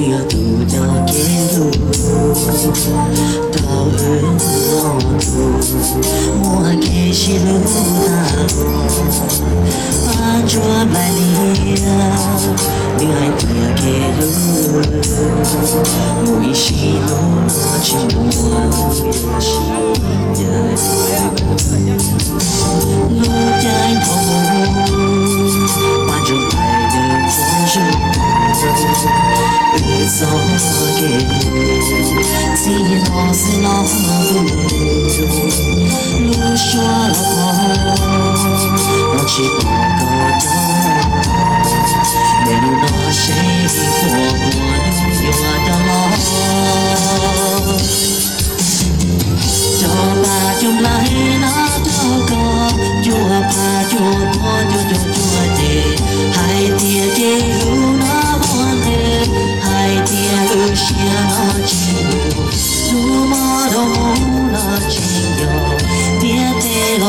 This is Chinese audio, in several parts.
你 am the one who knows how to walk through Passing off the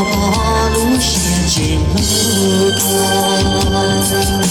花路写进路歌。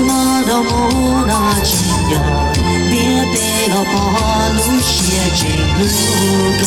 无那解药别的我不能写进路口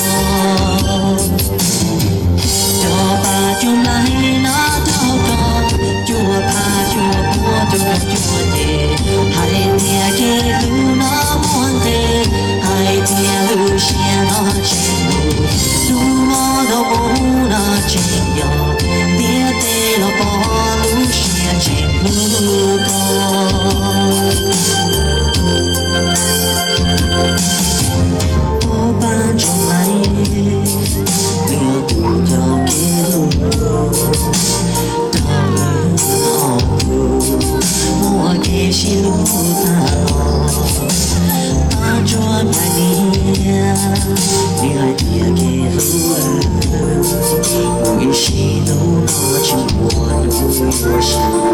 Mihaiya ke hua Wishin no no chimwa no yoshin